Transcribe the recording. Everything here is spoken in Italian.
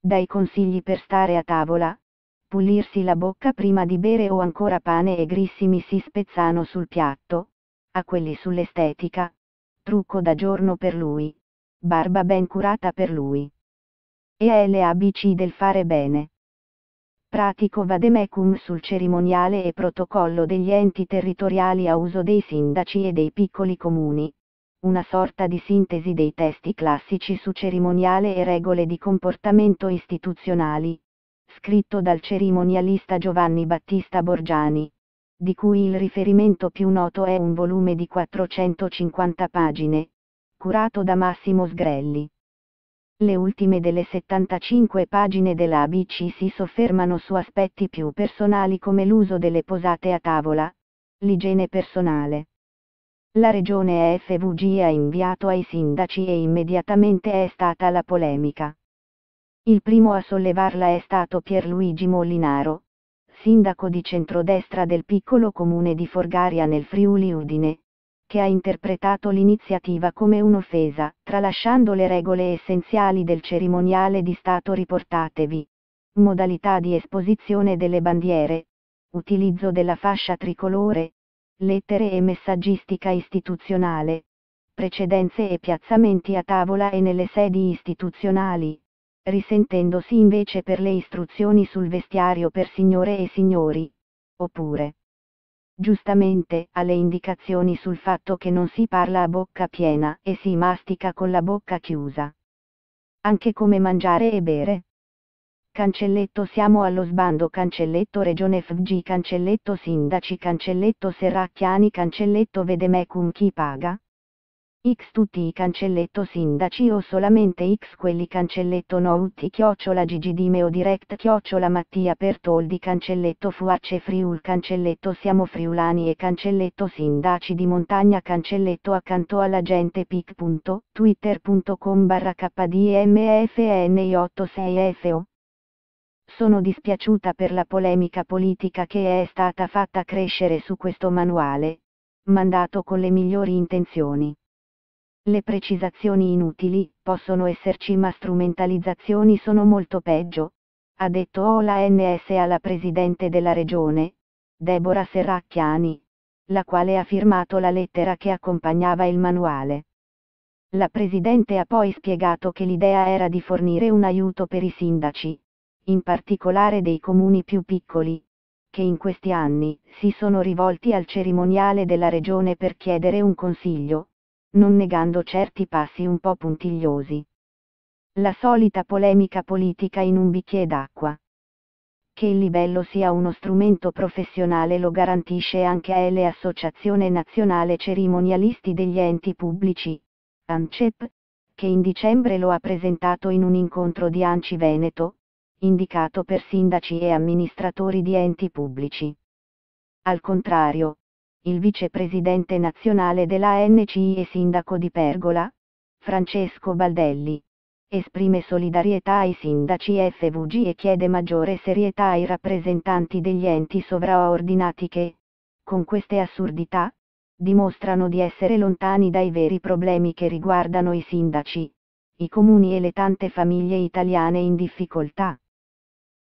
dai consigli per stare a tavola, pulirsi la bocca prima di bere o ancora pane e grissimi si spezzano sul piatto, a quelli sull'estetica, trucco da giorno per lui, barba ben curata per lui. E l'ABC del fare bene. Pratico vademecum sul cerimoniale e protocollo degli enti territoriali a uso dei sindaci e dei piccoli comuni. Una sorta di sintesi dei testi classici su cerimoniale e regole di comportamento istituzionali. Scritto dal cerimonialista Giovanni Battista Borgiani. Di cui il riferimento più noto è un volume di 450 pagine. Curato da Massimo Sgrelli. Le ultime delle 75 pagine dell'ABC si soffermano su aspetti più personali come l'uso delle posate a tavola, l'igiene personale. La regione FVG ha inviato ai sindaci e immediatamente è stata la polemica. Il primo a sollevarla è stato Pierluigi Mollinaro, sindaco di centrodestra del piccolo comune di Forgaria nel Friuli Udine, che ha interpretato l'iniziativa come un'offesa, tralasciando le regole essenziali del cerimoniale di Stato riportatevi. Modalità di esposizione delle bandiere, utilizzo della fascia tricolore, lettere e messaggistica istituzionale, precedenze e piazzamenti a tavola e nelle sedi istituzionali, risentendosi invece per le istruzioni sul vestiario per signore e signori, oppure giustamente, alle indicazioni sul fatto che non si parla a bocca piena e si mastica con la bocca chiusa. Anche come mangiare e bere. Cancelletto siamo allo sbando cancelletto regione FG cancelletto sindaci cancelletto serracchiani cancelletto vedemecum chi paga? X tutti i cancelletto sindaci o solamente X quelli cancelletto nouti chiocciola gigidime o direct chiocciola mattia pertoldi cancelletto fuacce friul cancelletto siamo friulani e cancelletto sindaci di montagna cancelletto accanto alla gente pic.twitter.com barra kdmefni86fo sono dispiaciuta per la polemica politica che è stata fatta crescere su questo manuale, mandato con le migliori intenzioni. Le precisazioni inutili, possono esserci ma strumentalizzazioni sono molto peggio, ha detto Ola NS alla Presidente della Regione, Deborah Serracchiani, la quale ha firmato la lettera che accompagnava il manuale. La Presidente ha poi spiegato che l'idea era di fornire un aiuto per i sindaci, in particolare dei comuni più piccoli, che in questi anni si sono rivolti al cerimoniale della Regione per chiedere un consiglio, non negando certi passi un po' puntigliosi. La solita polemica politica in un bicchiere d'acqua. Che il livello sia uno strumento professionale lo garantisce anche a le Associazione Nazionale Cerimonialisti degli Enti Pubblici, ANCEP, che in dicembre lo ha presentato in un incontro di Anci Veneto, indicato per sindaci e amministratori di enti pubblici. Al contrario, il vicepresidente nazionale della NCI e sindaco di Pergola, Francesco Baldelli, esprime solidarietà ai sindaci FVG e chiede maggiore serietà ai rappresentanti degli enti sovraordinati che, con queste assurdità, dimostrano di essere lontani dai veri problemi che riguardano i sindaci, i comuni e le tante famiglie italiane in difficoltà.